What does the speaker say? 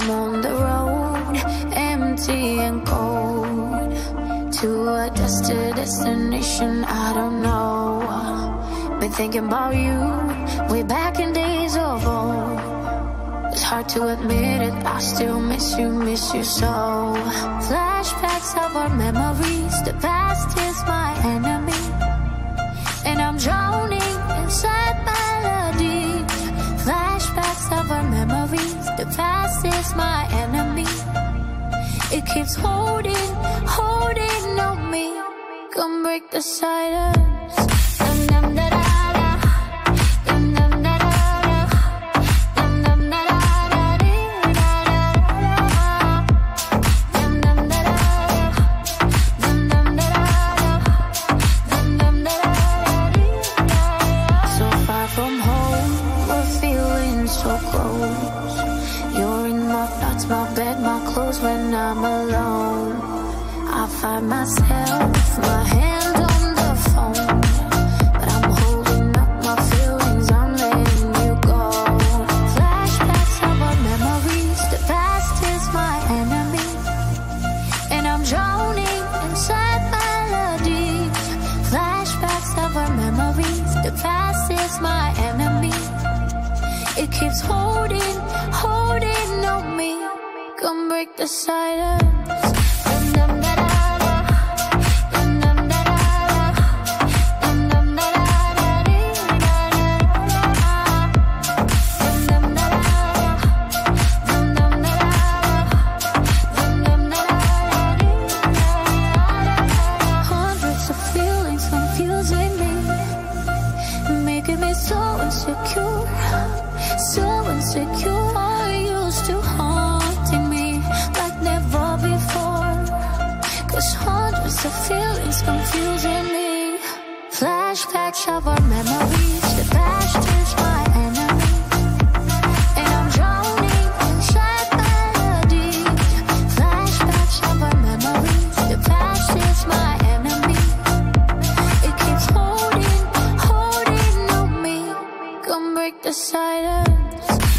I'm on the road, empty and cold To a dusted destination I don't know. Been thinking about you, way back in days of old. It's hard to admit it, I still miss you, miss you so. Flashbacks of our memories. Past is my enemy. It keeps holding, holding on me. Come break the silence. Find myself, my hand on the phone. But I'm holding up my feelings, I'm letting you go. Flashbacks of our memories, the past is my enemy. And I'm drowning inside melodies. Flashbacks of our memories, the past is my enemy. It keeps holding, holding on me. Come break the silence. Lots of feelings confusing me. Flashbacks of our memories The past is my enemy And I'm drowning inside sad melody Flashbacks of our memories The past is my enemy It keeps holding, holding on me. Come break the silence.